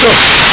mucho.